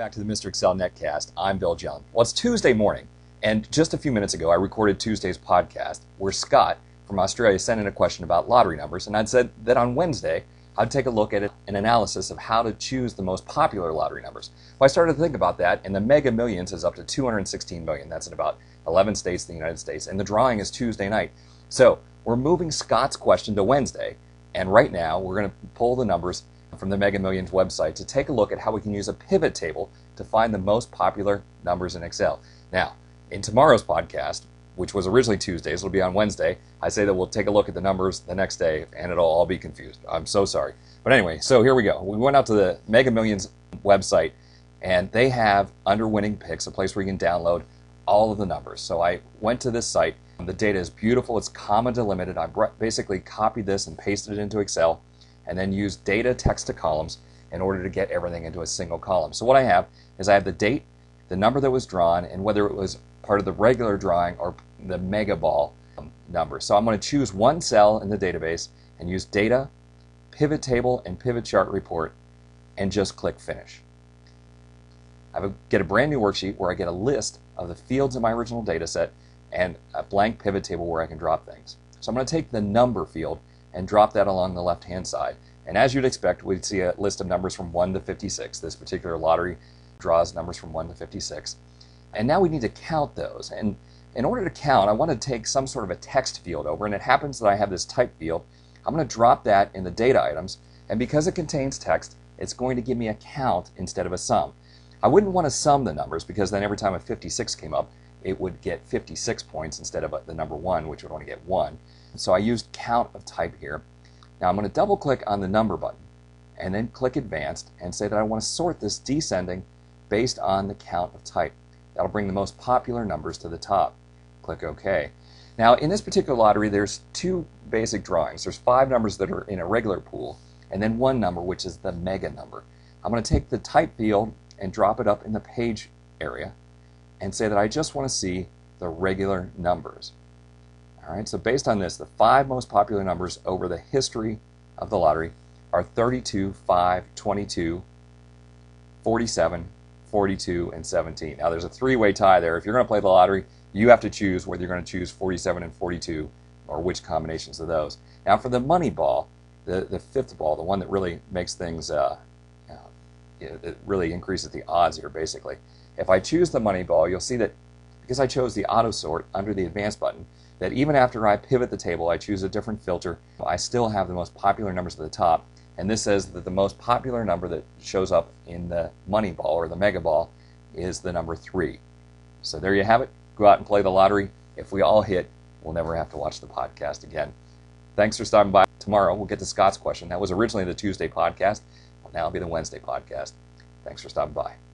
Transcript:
back to the Mr. Excel Netcast. I'm Bill Jelen. Well, it's Tuesday morning, and just a few minutes ago, I recorded Tuesday's podcast where Scott from Australia sent in a question about lottery numbers, and I'd said that on Wednesday, I'd take a look at an analysis of how to choose the most popular lottery numbers. Well, I started to think about that, and the Mega Millions is up to 216 million. That's in about 11 states in the United States, and the drawing is Tuesday night. So we're moving Scott's question to Wednesday, and right now we're going to pull the numbers from the Mega Millions website to take a look at how we can use a pivot table to find the most popular numbers in Excel. Now, in tomorrow's podcast, which was originally Tuesdays, it'll be on Wednesday. I say that we'll take a look at the numbers the next day and it'll all be confused. I'm so sorry. But anyway, so here we go. We went out to the Mega Millions website and they have under winning picks, a place where you can download all of the numbers. So I went to this site. The data is beautiful. It's comma delimited. I basically copied this and pasted it into Excel and then use data text to columns in order to get everything into a single column. So what I have is I have the date, the number that was drawn, and whether it was part of the regular drawing or the mega ball um, number. So I'm going to choose one cell in the database and use data, pivot table, and pivot chart report, and just click finish. I get a brand new worksheet where I get a list of the fields in my original data set and a blank pivot table where I can drop things. So I'm going to take the number field and drop that along the left hand side. And as you'd expect, we'd see a list of numbers from 1 to 56. This particular lottery draws numbers from 1 to 56. And now we need to count those. And in order to count, I want to take some sort of a text field over, and it happens that I have this type field. I'm going to drop that in the data items, and because it contains text, it's going to give me a count instead of a sum. I wouldn't want to sum the numbers because then every time a 56 came up, it would get 56 points instead of uh, the number 1, which would only get 1. So I used count of type here. Now I'm going to double click on the number button and then click advanced and say that I want to sort this descending based on the count of type. That'll bring the most popular numbers to the top. Click OK. Now in this particular lottery there's two basic drawings. There's five numbers that are in a regular pool and then one number which is the mega number. I'm going to take the type field and drop it up in the page area and say that I just want to see the regular numbers. All right, so based on this, the five most popular numbers over the history of the lottery are 32, 5, 22, 47, 42, and 17. Now, there's a three way tie there. If you're going to play the lottery, you have to choose whether you're going to choose 47 and 42 or which combinations of those. Now, for the money ball, the, the fifth ball, the one that really makes things, uh, it really increases the odds here, basically. If I choose the money ball, you'll see that because I chose the auto sort under the advanced button, that even after I pivot the table, I choose a different filter, I still have the most popular numbers at the top. And this says that the most popular number that shows up in the money ball or the mega ball is the number three. So there you have it. Go out and play the lottery. If we all hit, we'll never have to watch the podcast again. Thanks for stopping by. Tomorrow we'll get to Scott's question. That was originally the Tuesday podcast. Now it'll be the Wednesday podcast. Thanks for stopping by.